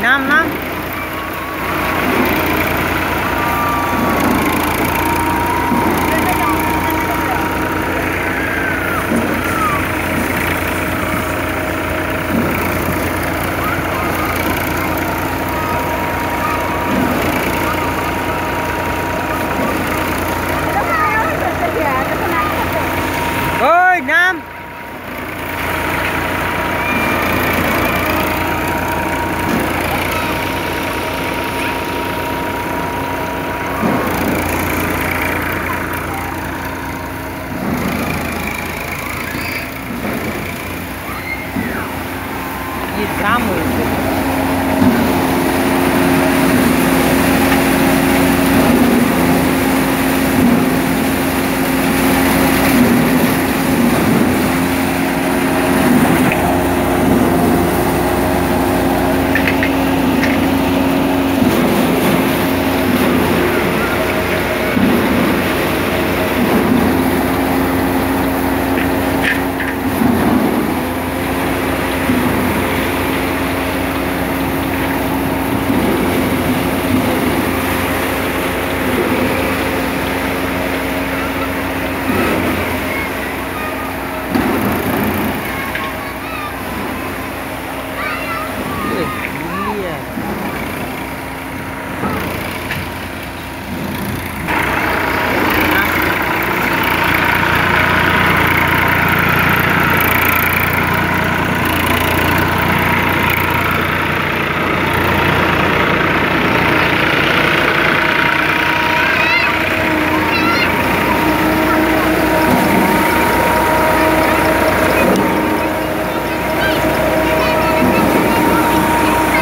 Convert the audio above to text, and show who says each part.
Speaker 1: Nam! Tá muito.